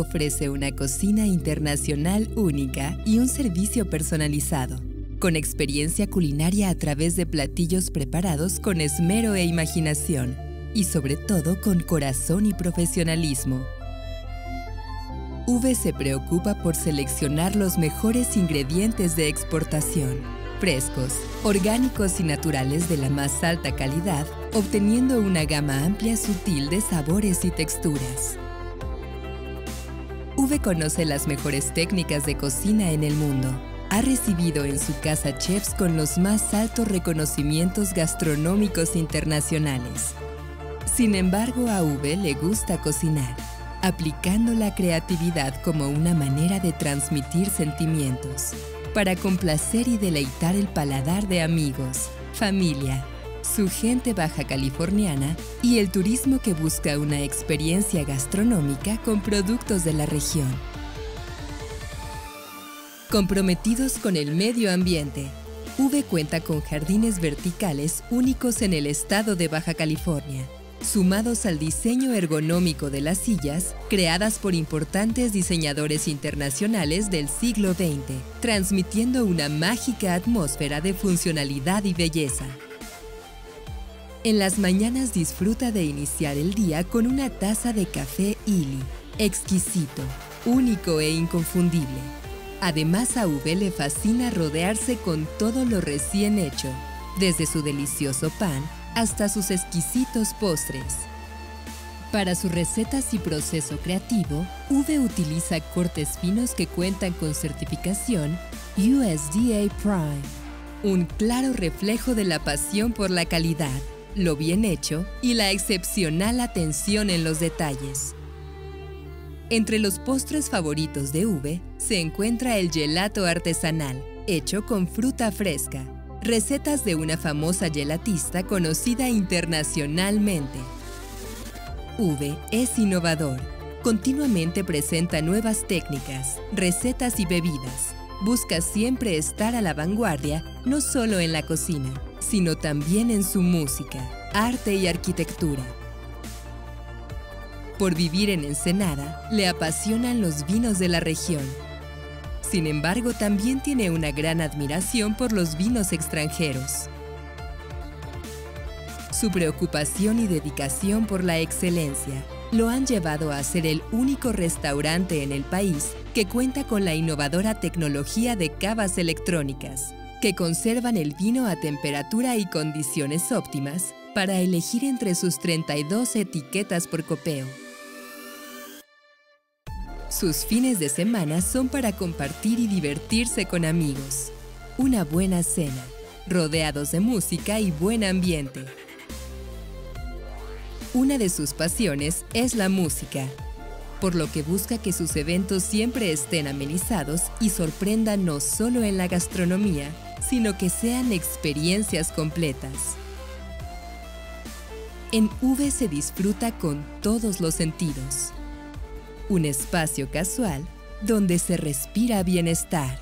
ofrece una cocina internacional única y un servicio personalizado, con experiencia culinaria a través de platillos preparados con esmero e imaginación, y sobre todo con corazón y profesionalismo. V se preocupa por seleccionar los mejores ingredientes de exportación, frescos, orgánicos y naturales de la más alta calidad, obteniendo una gama amplia sutil de sabores y texturas. V conoce las mejores técnicas de cocina en el mundo. Ha recibido en su casa chefs con los más altos reconocimientos gastronómicos internacionales. Sin embargo, a V le gusta cocinar aplicando la creatividad como una manera de transmitir sentimientos, para complacer y deleitar el paladar de amigos, familia, su gente baja californiana y el turismo que busca una experiencia gastronómica con productos de la región. Comprometidos con el medio ambiente, V cuenta con jardines verticales únicos en el estado de Baja California sumados al diseño ergonómico de las sillas, creadas por importantes diseñadores internacionales del siglo XX, transmitiendo una mágica atmósfera de funcionalidad y belleza. En las mañanas disfruta de iniciar el día con una taza de café Illy, exquisito, único e inconfundible. Además a V le fascina rodearse con todo lo recién hecho, desde su delicioso pan hasta sus exquisitos postres. Para sus recetas y proceso creativo, V utiliza cortes finos que cuentan con certificación USDA Prime, un claro reflejo de la pasión por la calidad, lo bien hecho y la excepcional atención en los detalles. Entre los postres favoritos de V se encuentra el gelato artesanal, hecho con fruta fresca, Recetas de una famosa gelatista conocida internacionalmente. V es innovador. Continuamente presenta nuevas técnicas, recetas y bebidas. Busca siempre estar a la vanguardia, no solo en la cocina, sino también en su música, arte y arquitectura. Por vivir en Ensenada, le apasionan los vinos de la región sin embargo, también tiene una gran admiración por los vinos extranjeros. Su preocupación y dedicación por la excelencia lo han llevado a ser el único restaurante en el país que cuenta con la innovadora tecnología de cavas electrónicas, que conservan el vino a temperatura y condiciones óptimas para elegir entre sus 32 etiquetas por copeo. Sus fines de semana son para compartir y divertirse con amigos. Una buena cena, rodeados de música y buen ambiente. Una de sus pasiones es la música, por lo que busca que sus eventos siempre estén amenizados y sorprendan no solo en la gastronomía, sino que sean experiencias completas. En V se disfruta con todos los sentidos un espacio casual donde se respira bienestar.